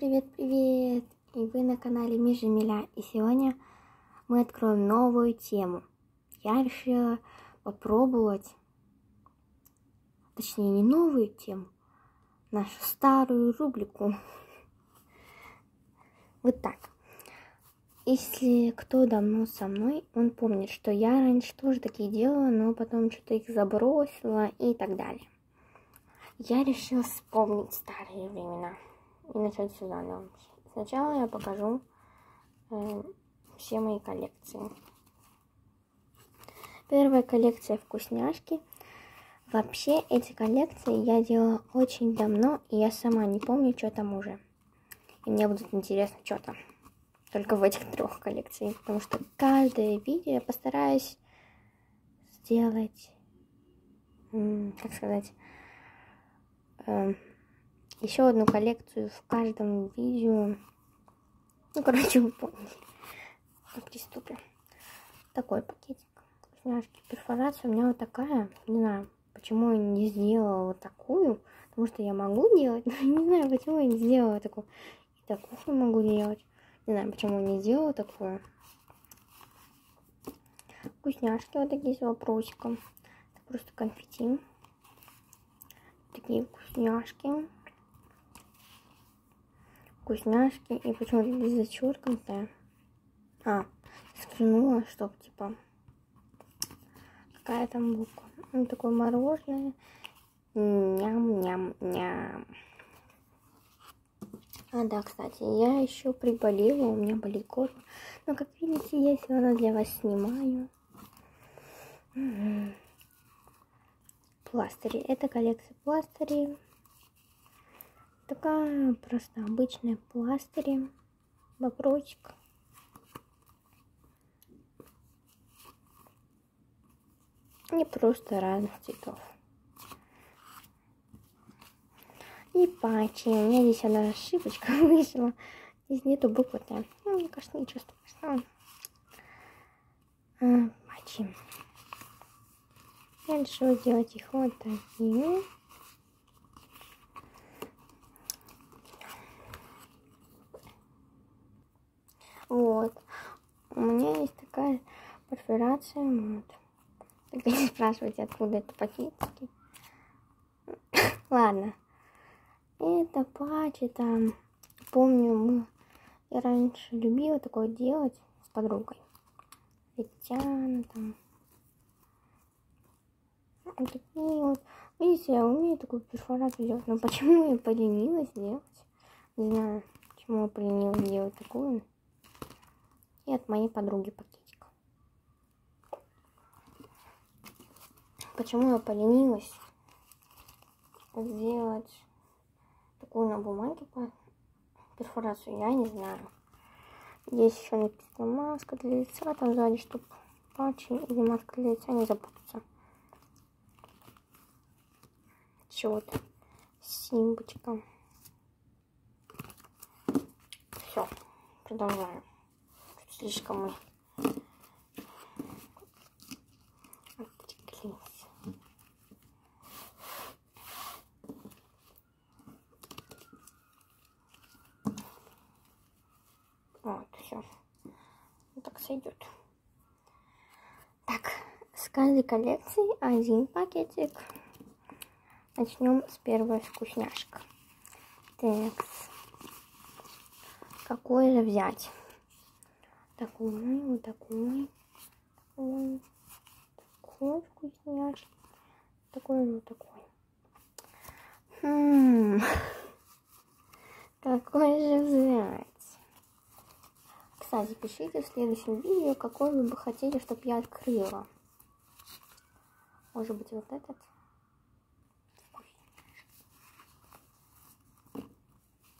привет, привет! И вы на канале Мижа Миля. И сегодня мы откроем новую тему. Я решила попробовать, точнее не новую тему, нашу старую рубрику. Вот так. Если кто давно со мной, он помнит, что я раньше тоже такие делала, но потом что-то их забросила и так далее. Я решила вспомнить старые времена и начать все заново. Сначала я покажу э, все мои коллекции. Первая коллекция вкусняшки. Вообще эти коллекции я делала очень давно, и я сама не помню, что там уже. И мне будет интересно, что там. Только в этих трех коллекциях, потому что каждое видео я постараюсь сделать, как сказать, э, еще одну коллекцию в каждом видео. Ну, короче, вы поняли. Приступим. Такой пакетик. Вкусняшки. Перфорация у меня вот такая. Не знаю, почему я не сделала вот такую. Потому что я могу делать, но не знаю, почему я не сделала такую. И такую могу делать. Не знаю, почему не сделала такую. Вкусняшки вот такие с вопросиком. Это просто конфетти. Такие вкусняшки вкусняшки. И почему-то зачеркнутая. А, скинула, чтобы типа какая там буква. Ну, такое мороженое. Ням-ням-ням. А, да, кстати, я еще приболела, у меня болит горло. Но, как видите, я сегодня для вас снимаю. Пластыри. Это коллекция пластырей такая просто обычная пластыри, вопросик. И просто разных цветов. И патчи. У меня здесь одна ошибочка вышла. Здесь нету буквы Т. Ну, мне кажется, ничего страшного. А, патчи. Я решила сделать их вот такими. Вот. У меня есть такая перфорация. Вот. Только не спрашивайте, откуда это пакетики. Ладно. Это патчи там. Помню, мы... Я раньше любила такое делать с подругой. Ветяна там. Вот такие вот. Видите, я умею такую перфорацию делать. Но почему я поленилась делать? Не знаю, почему я поленилась делать такую и от моей подруги пакетик. Почему я поленилась сделать такую на бумаге по перфорацию, я не знаю. Здесь еще написано маска для лица, там сзади, чтобы патчи или маска для лица не запутаться. Чего-то. Симбочка. Все, продолжаем слишком мы отвлеклись. Вот, все. Вот так сойдет. Так, с каждой коллекции один пакетик. Начнем с первой вкусняшка. Так, какой же взять? Такой, вот такой, вот такой вкусняшки, такой, вот такой. Хм, какой же взять? Кстати, пишите в следующем видео, какой вы бы хотели, чтобы я открыла. Может быть, вот этот?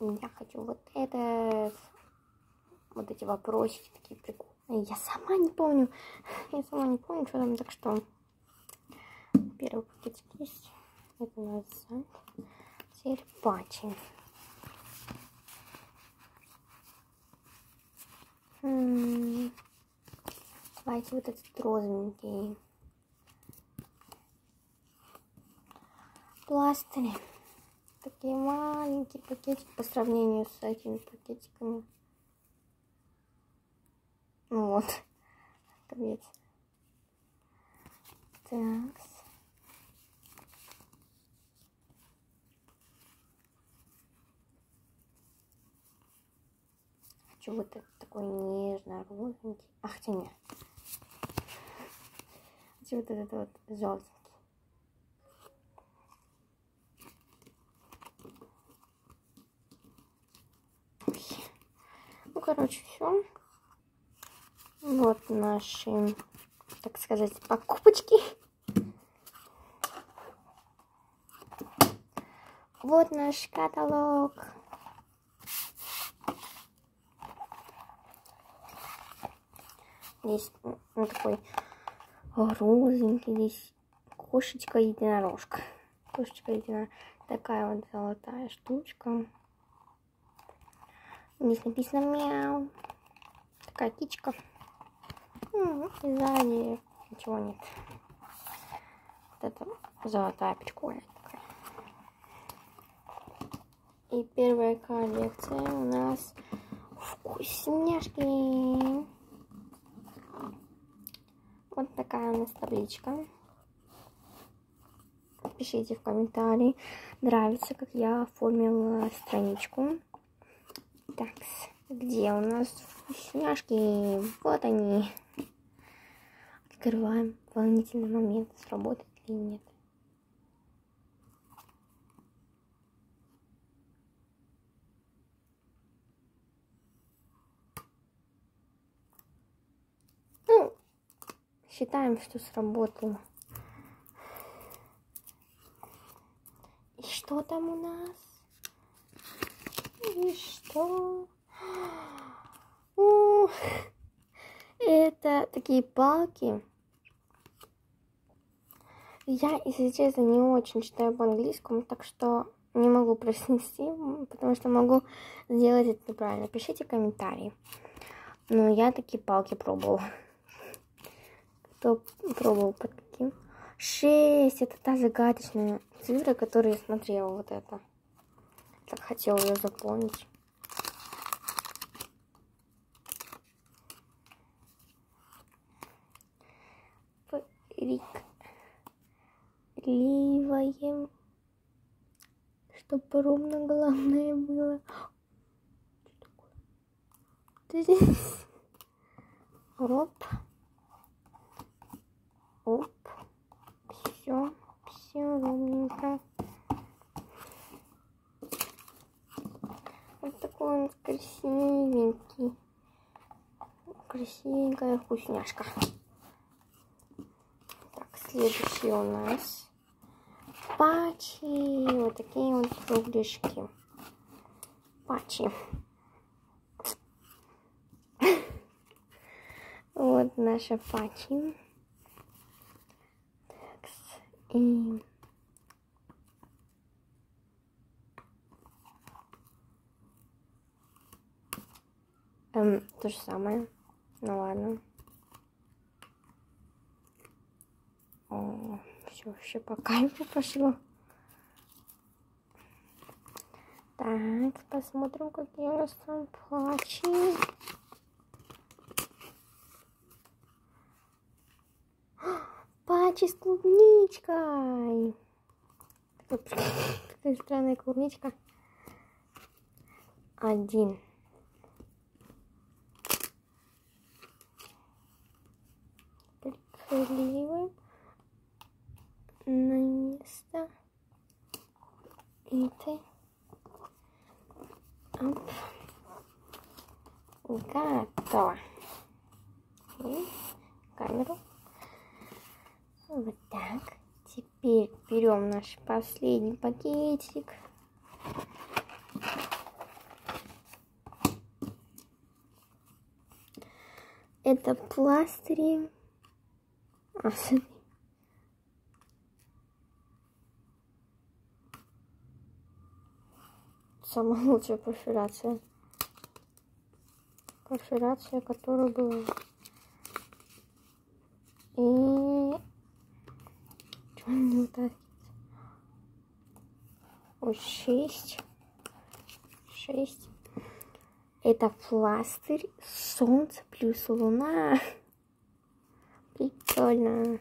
Я хочу вот этот вот эти вопросики такие прикольные. Я сама не помню. Я сама не помню, что там. Так что первый пакетик есть. Это у нас Теперь патчи. Давайте вот этот розовенький. Пластыри. Так такие маленькие пакетики по сравнению с этими пакетиками. Ну вот, капец. Так. Хочу вот такой нежно-розовенький. А, хотя нет. Хочу вот этот вот желтенький. Ну, короче, все. Вот наши, так сказать, покупочки. Вот наш каталог. Здесь ну, такой розовенький, здесь кошечка-единорожка. Кошечка-единорожка. Такая вот золотая штучка. Здесь написано мяу. Такая птичка. Сзади ничего нет. Вот это золотая прикольная такая. И первая коллекция у нас вкусняшки. Вот такая у нас табличка. Пишите в комментарии, нравится, как я оформила страничку. Так, где у нас вкусняшки? Вот они. Открываем. Волнительный момент, сработает или нет. Ну, считаем, что сработало. И что там у нас? И что? Ух, это такие палки. Я, если честно, не очень читаю по-английскому, так что не могу произнести, потому что могу сделать это неправильно. Пишите комментарии. Но я такие палки пробовал. Кто пробовал под каким? Шесть. Это та загадочная цифра, которую я смотрела. Вот это. Так хотела ее запомнить. Рик. Ливаем. Чтобы ровно главное было. Здесь. Оп. Оп. Все. Все ровненько. Вот такой он красивенький. Красивенькая вкусняшка. Так, следующий у нас пачи. Вот такие вот кругляшки. Пачи. Вот наша пачи. Так, и Эм, то же самое. Ну ладно. Все, вообще по кайфу пошло. Так, посмотрим, какие у нас там плачи. Пачи с клубничкой. Такая странная клубничка. Один. Прикладываем на место. И ты. Оп. Готово. И камеру. Вот так. Теперь берем наш последний пакетик. Это пластыри. Самая лучшая перфорация. Перфорация, которая была. И... Чего не утащится? Ой, шесть. Шесть. Это пластырь, солнце плюс луна. Прикольно.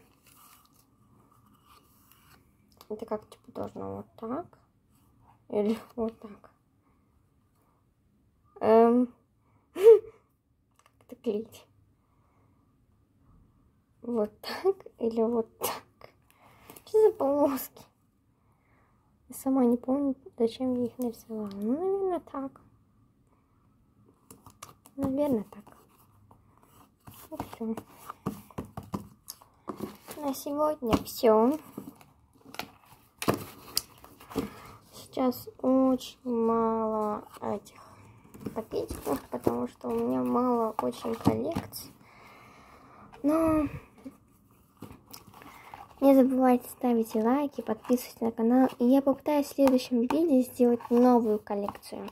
Это как типа должно вот так. Или вот так. Эм. Как это клеить? Вот так или вот так? Что за полоски? Я сама не помню, зачем я их нарисовала. Ну, наверное, так. Наверное, так. Ну, все. На сегодня все. Сейчас очень мало этих пакетиков, потому что у меня мало очень коллекций. Но не забывайте ставить лайки, подписывайтесь на канал. И я попытаюсь в следующем видео сделать новую коллекцию.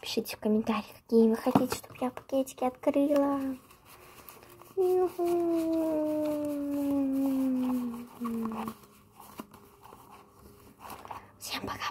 Пишите в комментариях, какие вы хотите, чтобы я пакетики открыла. Всем пока.